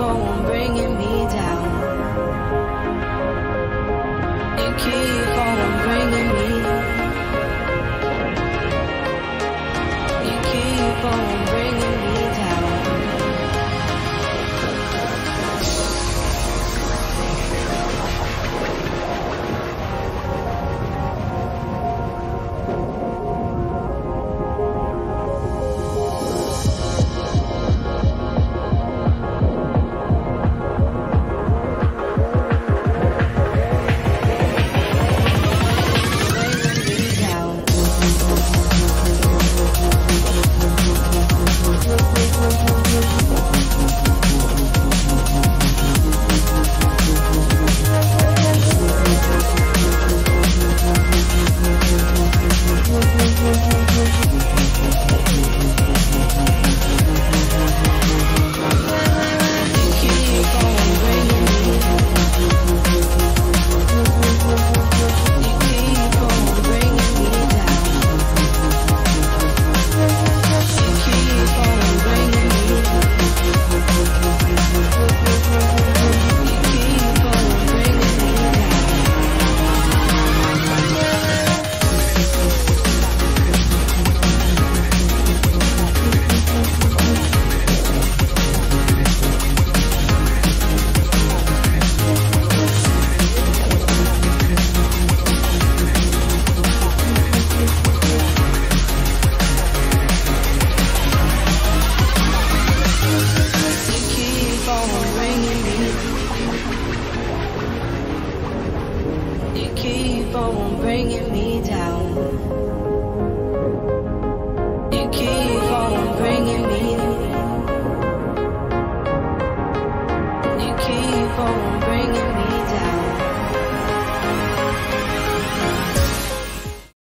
on bringing me bringing me.